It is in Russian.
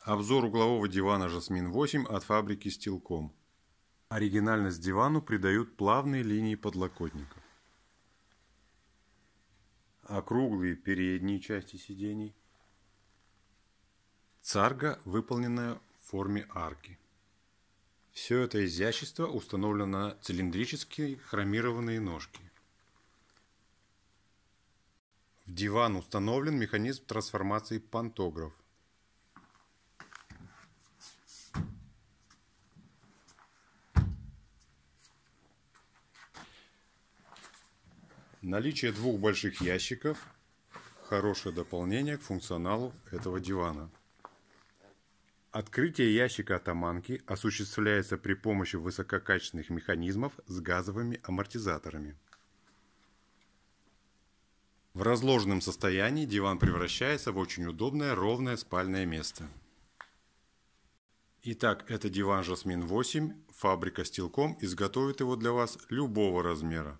Обзор углового дивана «Жасмин 8» от фабрики «Стилком». Оригинальность дивану придают плавные линии подлокотников. Округлые передние части сидений. Царга, выполненная в форме арки. Все это изящество установлено на цилиндрические хромированные ножки. В диван установлен механизм трансформации пантограф. Наличие двух больших ящиков – хорошее дополнение к функционалу этого дивана. Открытие ящика атаманки осуществляется при помощи высококачественных механизмов с газовыми амортизаторами. В разложенном состоянии диван превращается в очень удобное ровное спальное место. Итак, это диван Жасмин 8. Фабрика Стилком изготовит его для вас любого размера.